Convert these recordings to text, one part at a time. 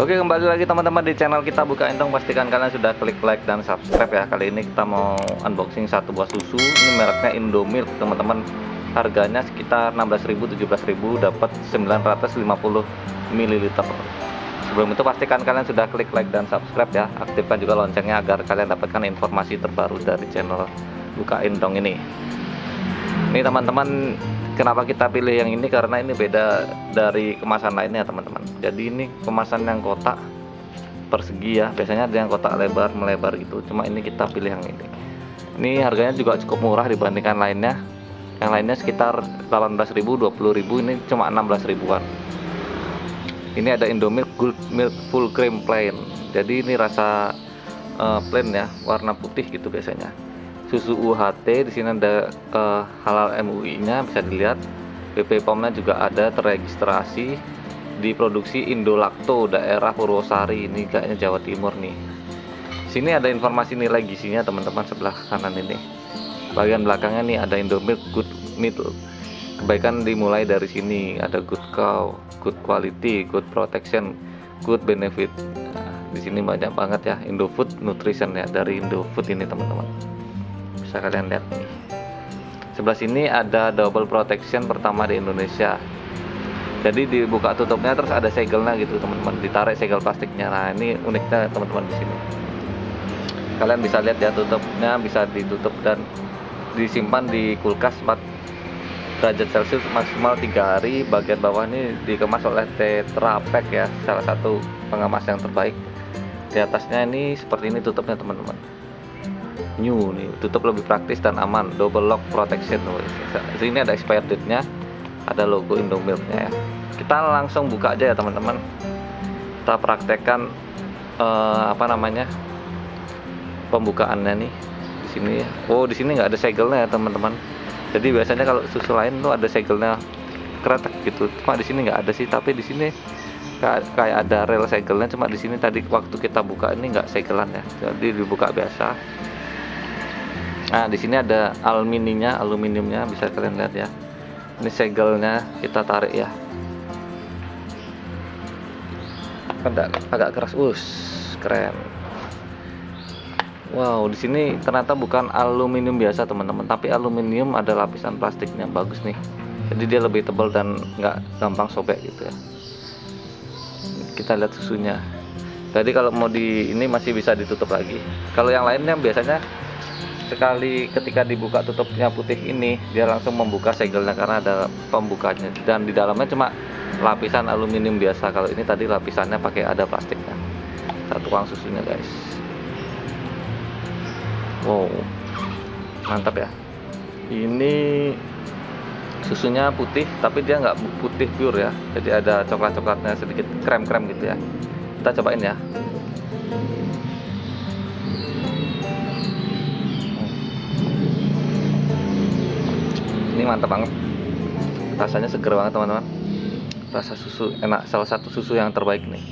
Oke kembali lagi teman-teman di channel kita buka entong. Pastikan kalian sudah klik like dan subscribe ya. Kali ini kita mau unboxing satu buah susu. Ini mereknya Indomilk teman-teman. Harganya sekitar 16.000 17.000 dapat 950 ml sebelum itu pastikan kalian sudah klik like dan subscribe ya. Aktifkan juga loncengnya agar kalian dapatkan informasi terbaru dari channel buka entong ini. Ini teman-teman kenapa kita pilih yang ini? Karena ini beda dari kemasan lainnya teman-teman. Jadi ini kemasan yang kotak persegi ya. Biasanya ada yang kotak lebar melebar gitu. Cuma ini kita pilih yang ini. Ini harganya juga cukup murah dibandingkan lainnya. Yang lainnya sekitar 18.000 20.000 ini cuma 16 ribuan. Ini ada Indomilk Gold Milk Full Cream Plain. Jadi ini rasa uh, plain ya warna putih gitu biasanya susu UHT di sini ada uh, halal MUI nya bisa dilihat. BP POM nya juga ada terregistrasi diproduksi Indolakto daerah Purwosari ini kayaknya Jawa Timur nih. Sini ada informasi nilai gizinya teman-teman sebelah kanan ini. Bagian belakangnya nih ada Indomilk Good Milk kebaikan dimulai dari sini ada good cow good quality good protection good benefit. Nah, di sini banyak banget ya Indofood Nutrition ya dari Indofood ini teman-teman bisa kalian lihat nih. Sebelah sini ada double protection pertama di Indonesia. Jadi dibuka tutupnya terus ada segelnya gitu teman-teman. Ditarik segel plastiknya. Nah ini uniknya teman-teman di sini. Kalian bisa lihat ya tutupnya bisa ditutup dan disimpan di kulkas 4 derajat celcius maksimal 3 hari. Bagian bawah ini dikemas oleh Tetra Pak ya salah satu pengemas yang terbaik. Di atasnya ini seperti ini tutupnya teman-teman new nih tutup lebih praktis dan aman double lock protection. Ini ada expired date nya ada logo Indomilknya ya. Kita langsung buka aja ya teman-teman. Kita praktekkan uh, apa namanya pembukaannya nih di sini ya. Oh di sini nggak ada segelnya ya teman-teman. Jadi biasanya kalau susu lain tuh ada segelnya kretek gitu. Cuma di sini nggak ada sih tapi di sini kayak ada rel segelnya. Cuma di sini tadi waktu kita buka ini nggak segelan ya. Jadi dibuka biasa Nah, di sini ada aluminiumnya, aluminiumnya bisa kalian lihat ya. Ini segelnya kita tarik ya. Agak agak keras, us, keren. Wow, di sini ternyata bukan aluminium biasa teman-teman, tapi aluminium ada lapisan plastiknya bagus nih. Jadi dia lebih tebal dan nggak gampang sobek gitu ya. Kita lihat susunya. Jadi kalau mau di ini masih bisa ditutup lagi. Kalau yang lainnya biasanya sekali ketika dibuka tutupnya putih ini dia langsung membuka segelnya karena ada pembukanya. Dan di dalamnya cuma lapisan aluminium biasa. Kalau ini tadi lapisannya pakai ada plastiknya satu uang susunya guys. Wow. Mantap ya. Ini susunya putih tapi dia nggak putih pure ya. Jadi ada coklat coklatnya sedikit krem krem gitu ya. Kita cobain ya mantap banget. Rasanya seger banget teman-teman. Rasa susu enak. Salah satu susu yang terbaik nih.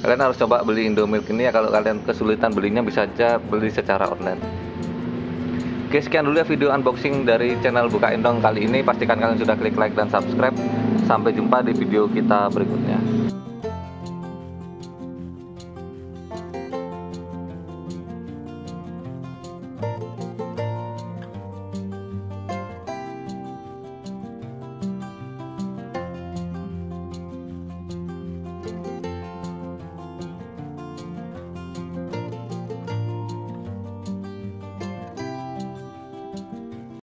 Kalian harus coba beli Indomilk ini ya. Kalau kalian kesulitan belinya bisa aja beli secara online. Oke sekian dulu ya video unboxing dari channel Buka Indong kali ini. Pastikan kalian sudah klik like dan subscribe. Sampai jumpa di video kita berikutnya